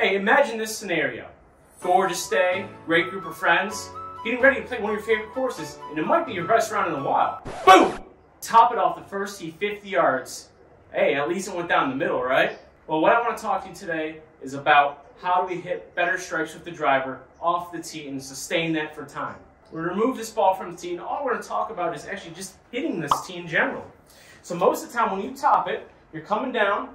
Hey, imagine this scenario. Gorgeous day, great group of friends, getting ready to play one of your favorite courses, and it might be your best round in a while. Boom! Top it off the first tee 50 yards. Hey, at least it went down the middle, right? Well, what I want to talk to you today is about how do we hit better strikes with the driver off the tee and sustain that for time. We remove this ball from the tee, and all we're going to talk about is actually just hitting this tee in general. So most of the time when you top it, you're coming down,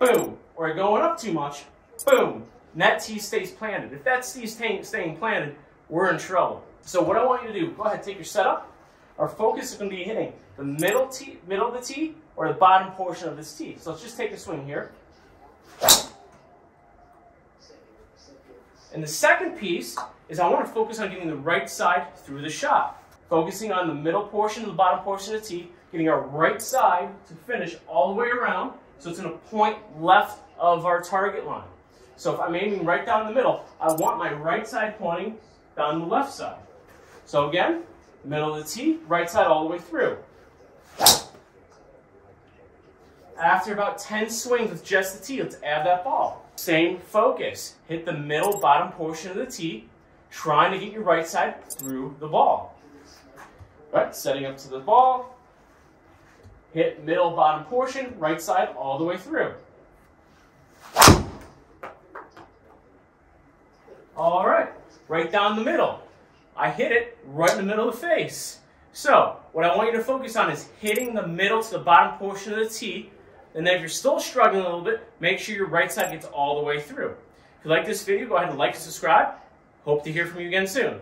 boom, or going up too much, boom, that tee stays planted. If that tee is staying planted, we're in trouble. So what I want you to do, go ahead, take your setup. Our focus is going to be hitting the middle tee, middle of the tee, or the bottom portion of this tee. So let's just take a swing here. And the second piece is I want to focus on getting the right side through the shot. Focusing on the middle portion, the bottom portion of the tee, getting our right side to finish all the way around so it's in a point left of our target line. So if I'm aiming right down the middle, I want my right side pointing down the left side. So again, middle of the tee, right side all the way through. After about 10 swings with just the tee, let's add that ball. Same focus. Hit the middle bottom portion of the tee, trying to get your right side through the ball. Right, setting up to the ball, hit middle bottom portion, right side all the way through. All right, right down the middle. I hit it right in the middle of the face. So, what I want you to focus on is hitting the middle to the bottom portion of the tee, and then if you're still struggling a little bit, make sure your right side gets all the way through. If you like this video, go ahead and like and subscribe. Hope to hear from you again soon.